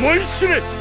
思い知れ。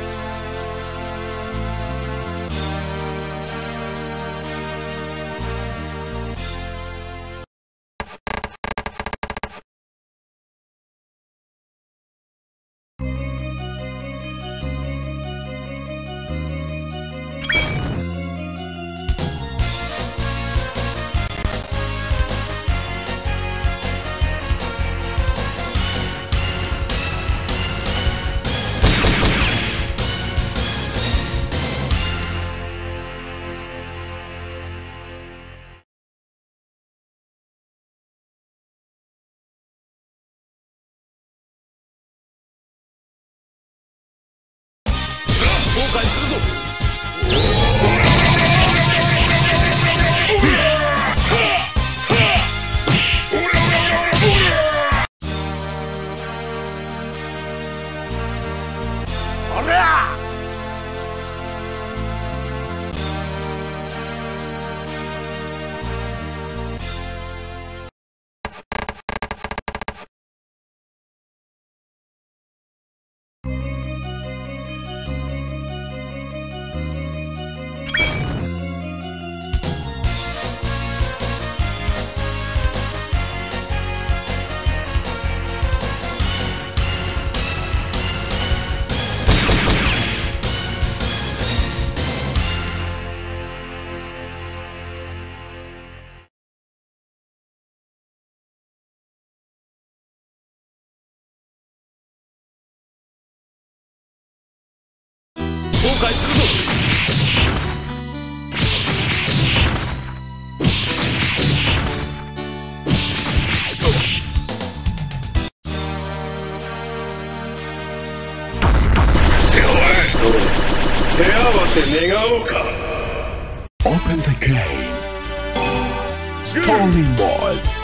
後悔するぞ手合わせ願おうか Open the game. Story Mode.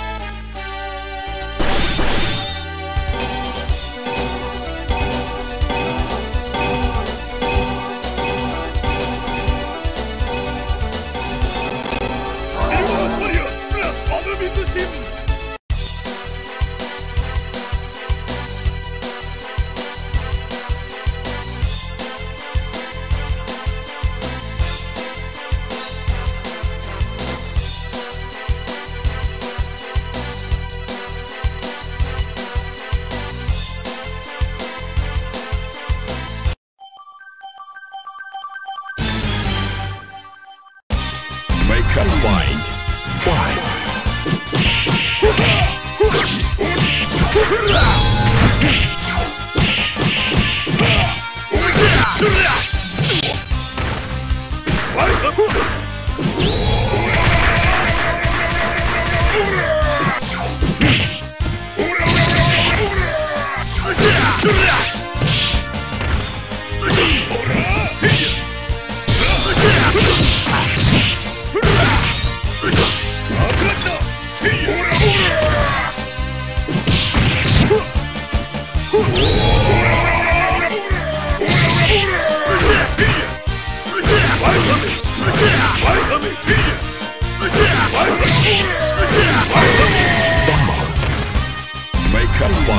Make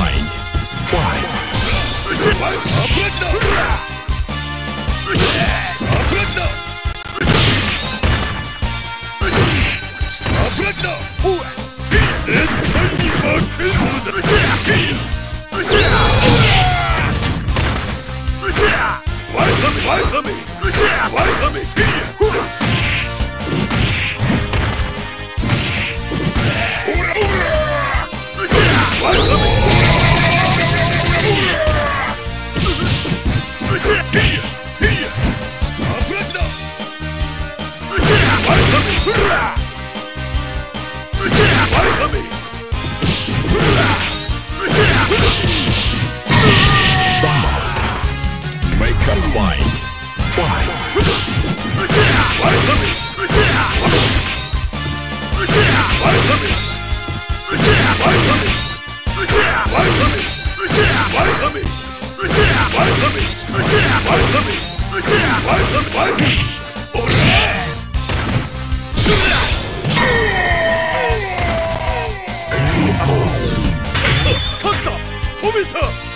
up Come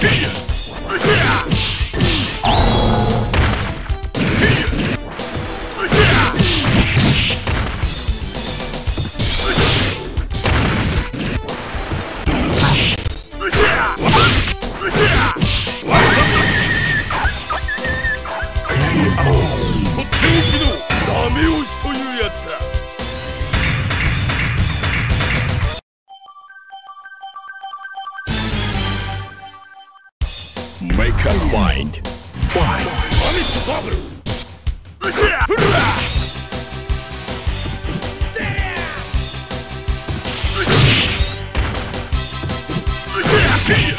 Fly. Make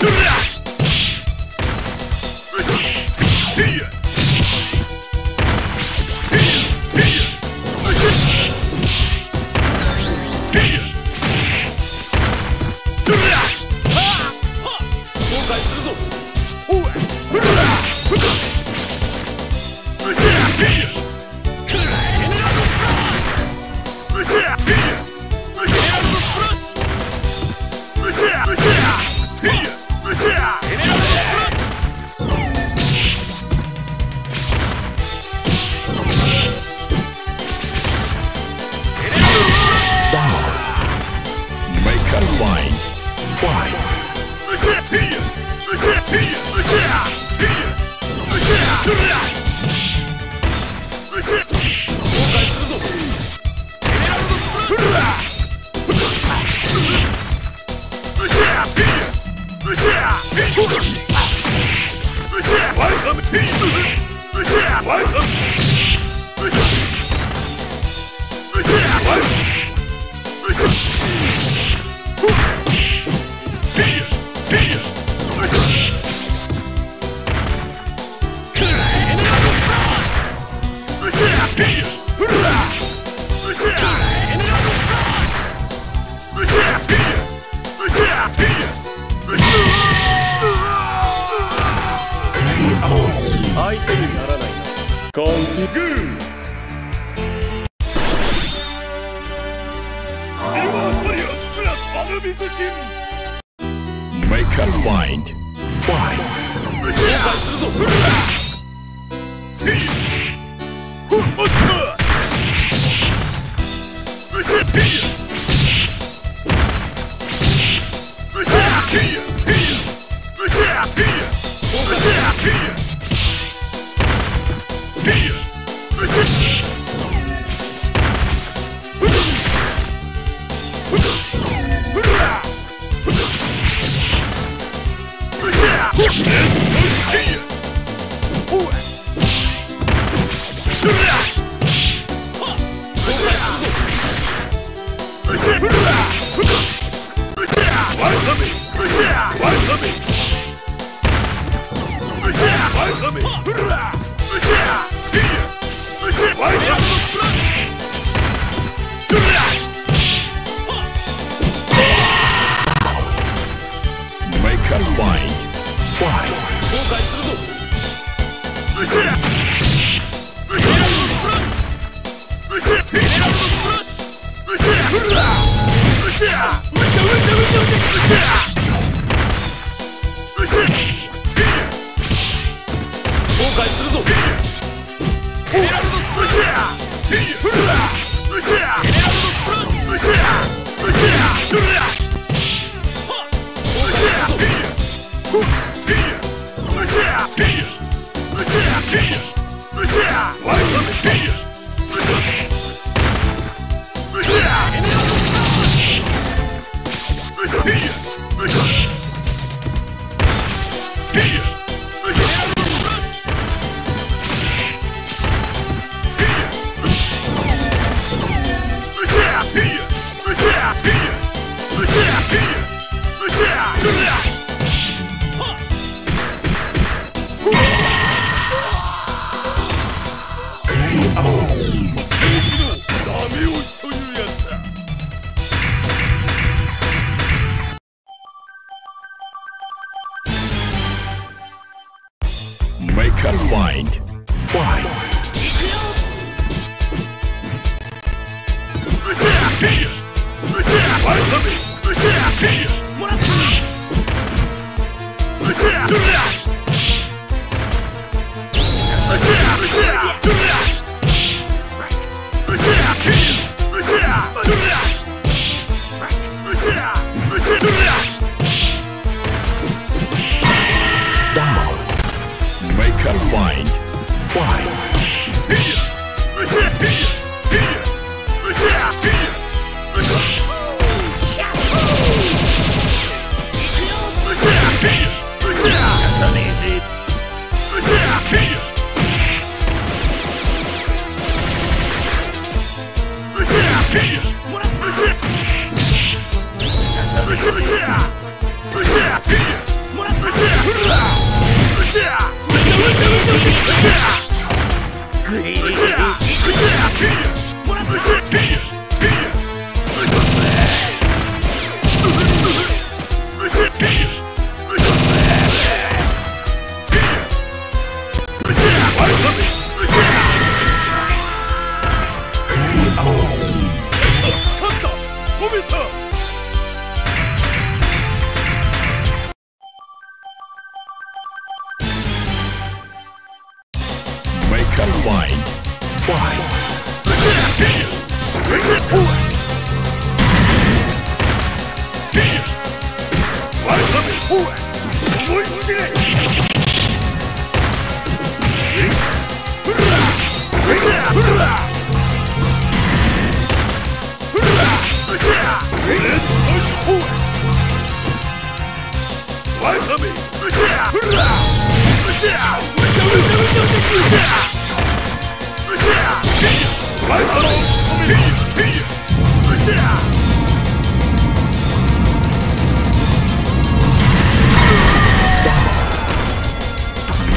シメ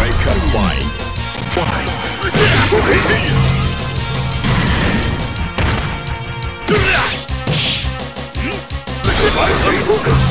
Make a fight. Fight. Continue.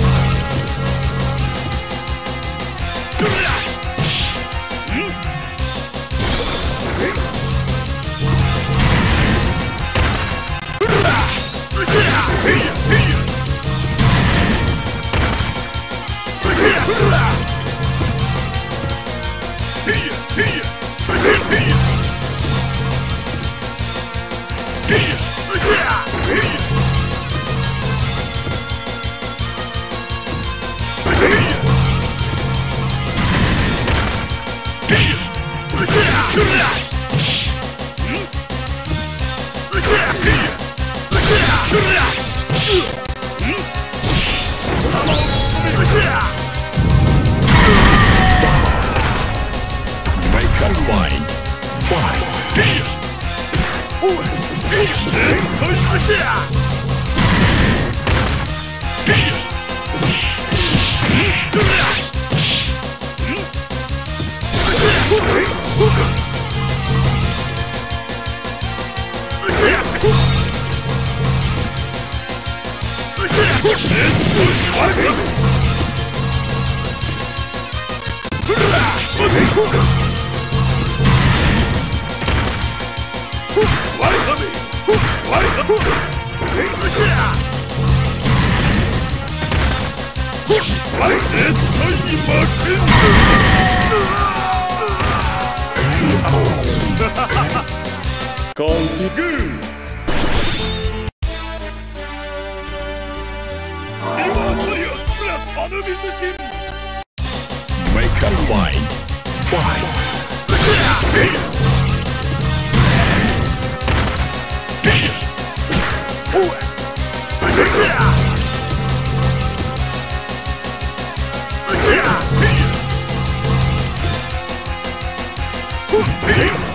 mind. Fight. Make a mind. Fight. Continue. Make a mind. Fight. Make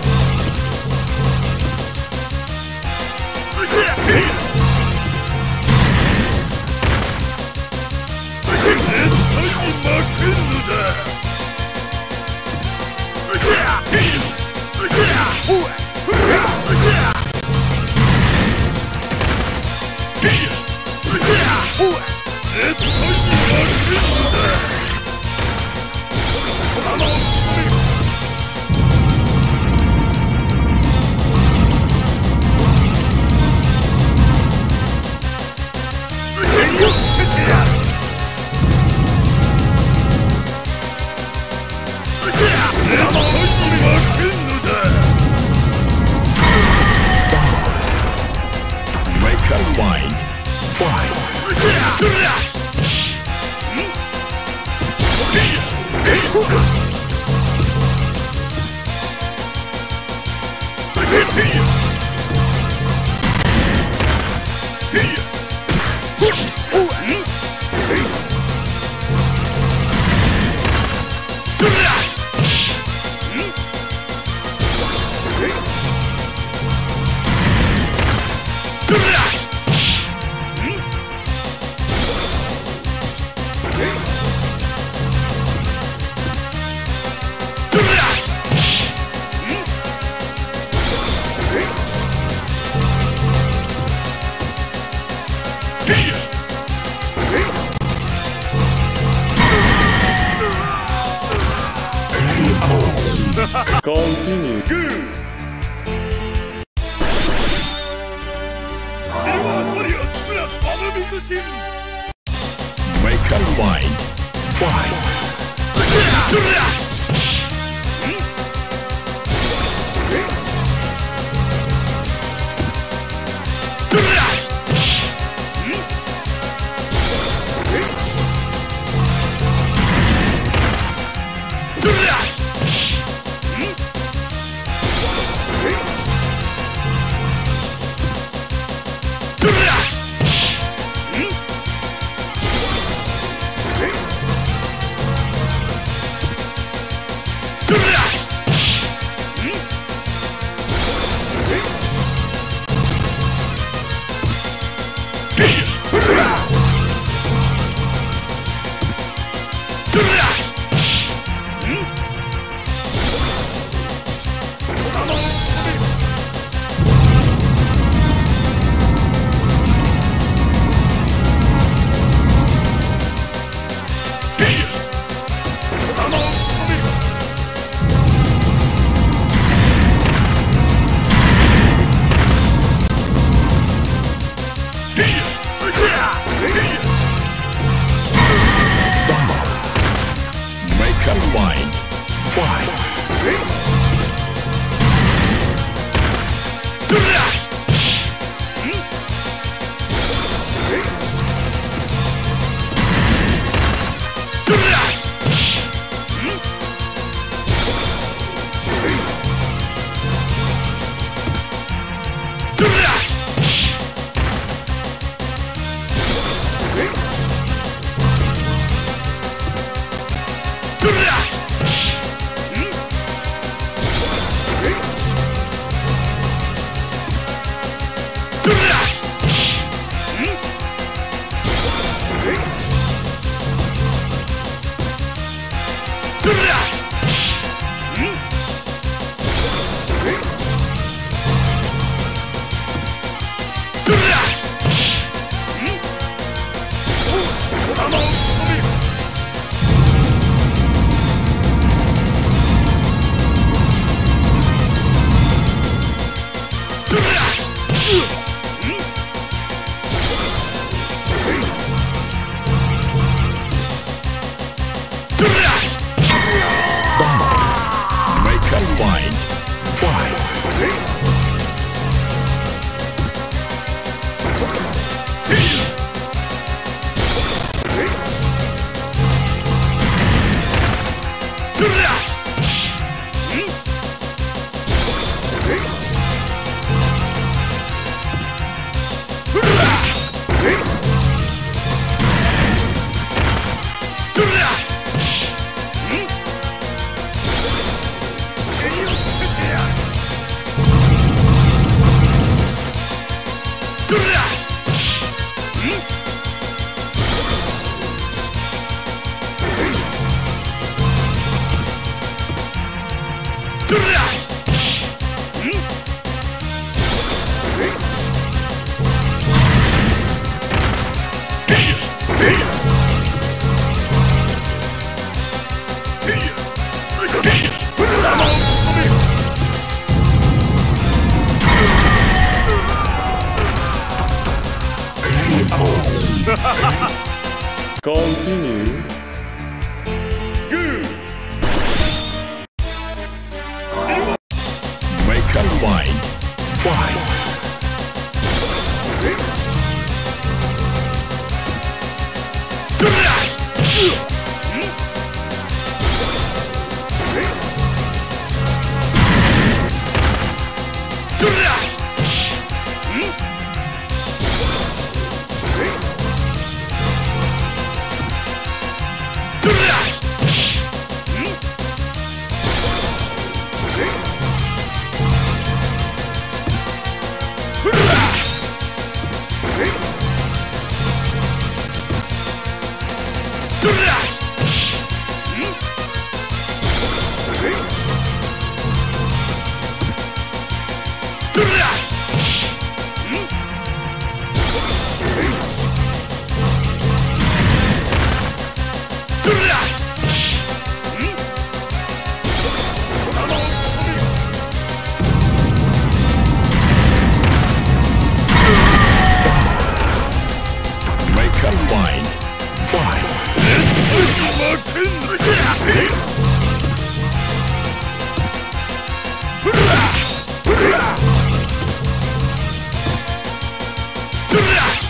Fine. Fine. Hurrah! a Hurrah!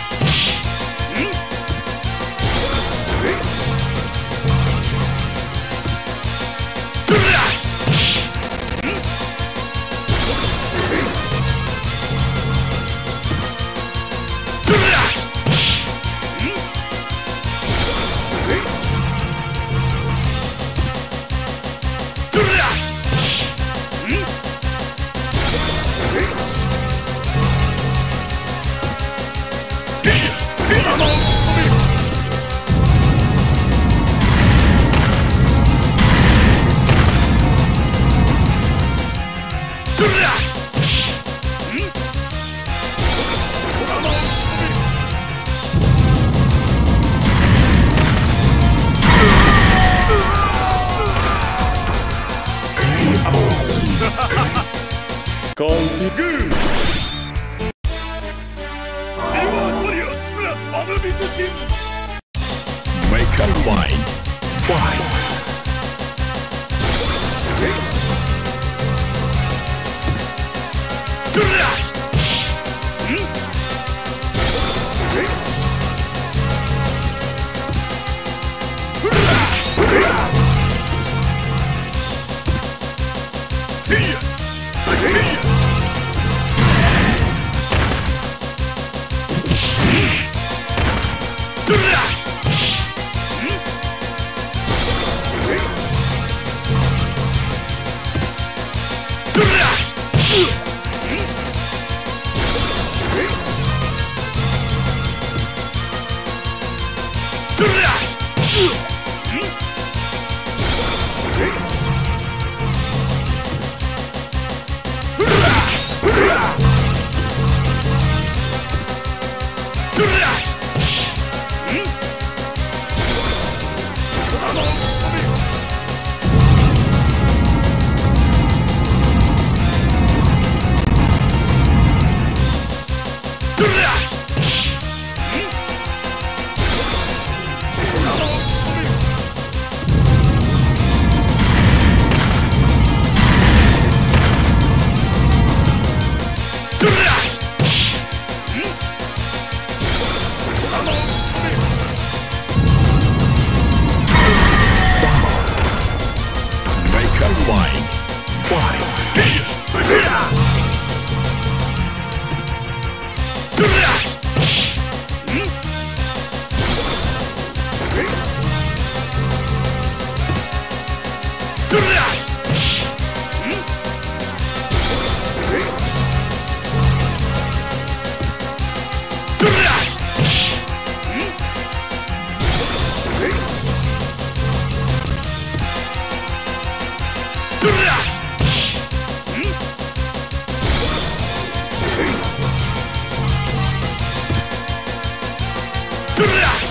Make a line. Fly. Rah!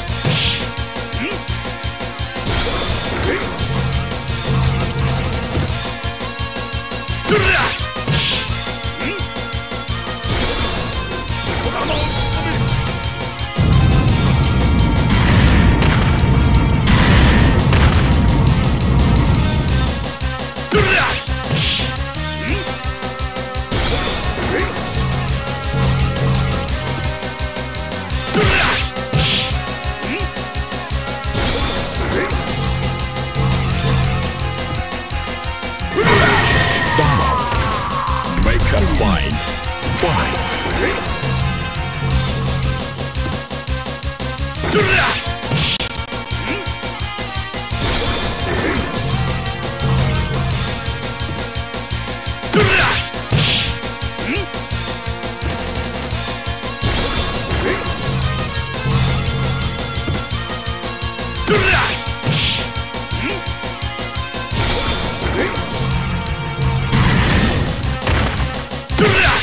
Yeah!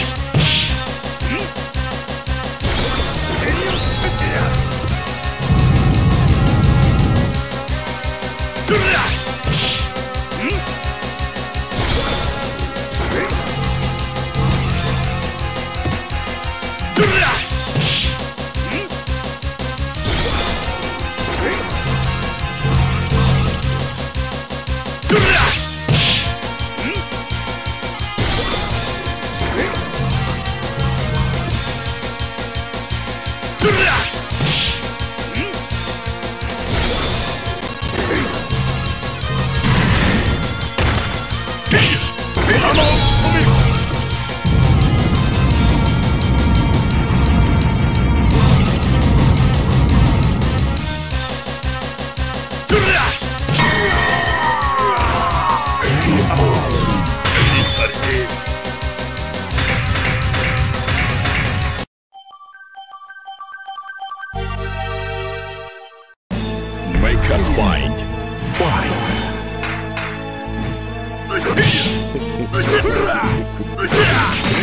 Make a point. Fight. Double. Make a point. Fight. Game over.